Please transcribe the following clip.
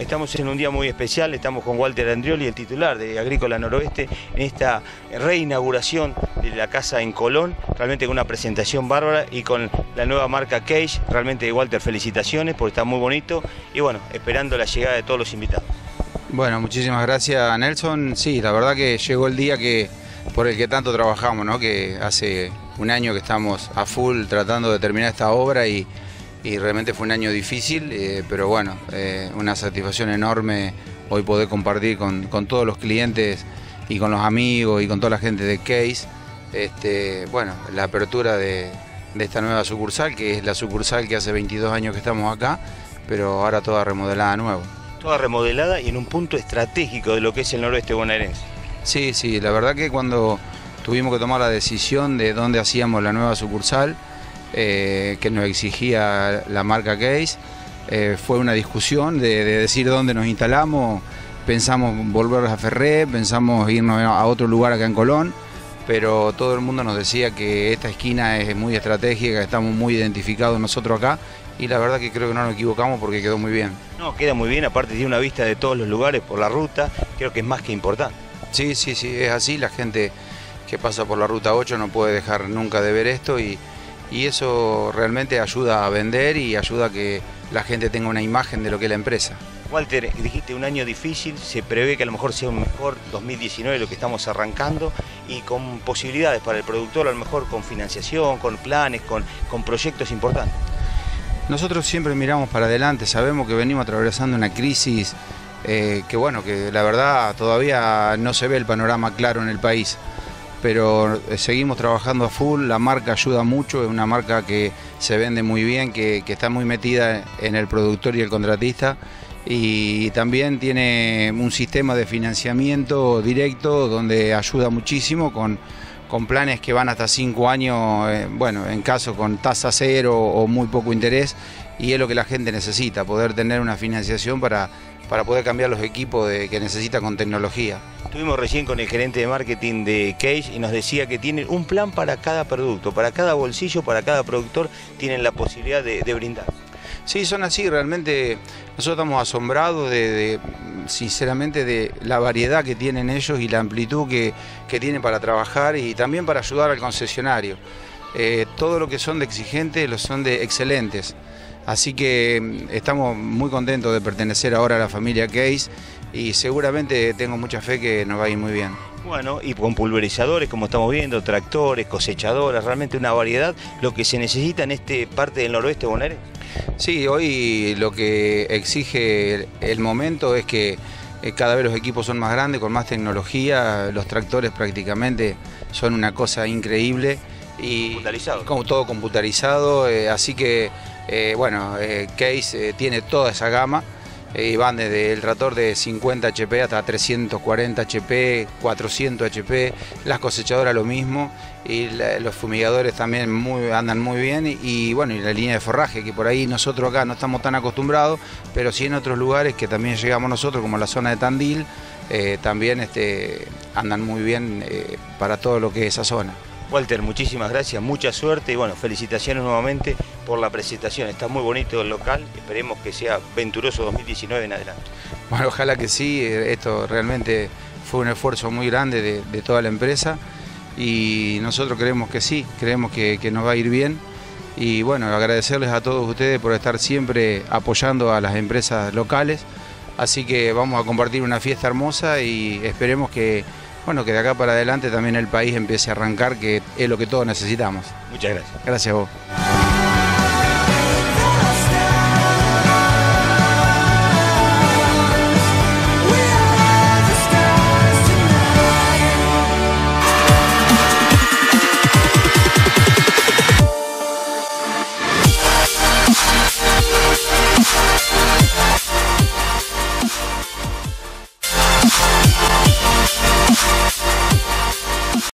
estamos en un día muy especial, estamos con Walter Andrioli, el titular de Agrícola Noroeste, en esta reinauguración de la casa en Colón, realmente con una presentación bárbara y con la nueva marca Cage, realmente Walter felicitaciones porque está muy bonito y bueno, esperando la llegada de todos los invitados. Bueno, muchísimas gracias Nelson, sí, la verdad que llegó el día que por el que tanto trabajamos, ¿no? que hace un año que estamos a full tratando de terminar esta obra y y realmente fue un año difícil, eh, pero bueno, eh, una satisfacción enorme hoy poder compartir con, todos los clientes y con los amigos y con toda la gente de Case, este, bueno, la apertura de, esta nueva sucursal, que es la sucursal que hace 22 años que estamos acá, pero ahora toda remodelada nuevo. Toda remodelada y en un punto estratégico de lo que es el noroeste bonaerense. Sí, sí, la verdad que cuando tuvimos que tomar la decisión de dónde hacíamos la nueva sucursal, eh, que nos exigía la marca Case. Eh, fue una discusión de, decir dónde nos instalamos. Pensamos volver a Ferré, pensamos irnos a otro lugar acá en Colón, pero todo el mundo nos decía que esta esquina es muy estratégica, estamos muy identificados nosotros acá y la verdad que creo que no nos equivocamos porque quedó muy bien. No, queda muy bien, aparte tiene una vista de todos los lugares por la ruta, creo que es más que importante. Sí, sí, sí, es así, la gente que pasa por la ruta 8 no puede dejar nunca de ver esto y, y eso realmente ayuda a vender y ayuda a que la gente tenga una imagen de lo que es la empresa. Walter, dijiste un año difícil, se prevé que a lo mejor sea un mejor 2019 lo que estamos arrancando y con posibilidades para el productor, a lo mejor con financiación, con planes, con, con proyectos importantes. Nosotros siempre miramos para adelante, sabemos que venimos atravesando una crisis eh, que bueno, que la verdad todavía no se ve el panorama claro en el país pero eh, seguimos trabajando a full, la marca ayuda mucho, es una marca que se vende muy bien, que, está muy metida en el productor y el contratista. Y también tiene un sistema de financiamiento directo donde ayuda muchísimo con, con planes que van hasta cinco años, eh, bueno, en caso con tasa cero o muy poco interés. Y es lo que la gente necesita, poder tener una financiación para para poder cambiar los equipos de, que necesita con tecnología. Estuvimos recién con el gerente de marketing de Cage y nos decía que tienen un plan para cada producto, para cada bolsillo, para cada productor, tienen la posibilidad de, brindar. Sí, son así, realmente nosotros estamos asombrados de, sinceramente de la variedad que tienen ellos y la amplitud que, tienen para trabajar y también para ayudar al concesionario. Eh, todo lo que son de exigentes lo son de excelentes. Así que mm, estamos muy contentos de pertenecer ahora a la familia Case y seguramente tengo mucha fe que nos va a ir muy bien. Bueno, y con pulverizadores, como estamos viendo, tractores, cosechadoras, realmente una variedad, lo que se necesita en este parte del noroeste bonaerense. Sí, hoy lo que exige el momento es que eh, cada vez los equipos son más grandes, con más tecnología, los tractores prácticamente son una cosa increíble. Y computarizado. Como todo computarizado, eh, así que eh, bueno, eh, Case tiene toda esa gama y van desde el tractor de 50 HP hasta 340 HP, 400 HP, las cosechadoras lo mismo y los fumigadores también andan muy bien y, bueno, y la línea de forraje que por ahí nosotros acá no estamos tan acostumbrados, pero sí en otros lugares que también llegamos nosotros como la zona de Tandil, también este, andan muy bien para todo lo que es esa zona. Walter, muchísimas gracias, mucha suerte y bueno, felicitaciones nuevamente por la presentación. Está muy bonito el local, esperemos que sea venturoso 2019 en adelante. Bueno, ojalá que sí, esto realmente fue un esfuerzo muy grande de, toda la empresa y nosotros creemos que sí, creemos que, que nos va a ir bien y bueno, agradecerles a todos ustedes por estar siempre apoyando a las empresas locales. Así que vamos a compartir una fiesta hermosa y esperemos que bueno, que de acá para adelante también el país empiece a arrancar, que es lo que todos necesitamos. Muchas gracias. Gracias a vos.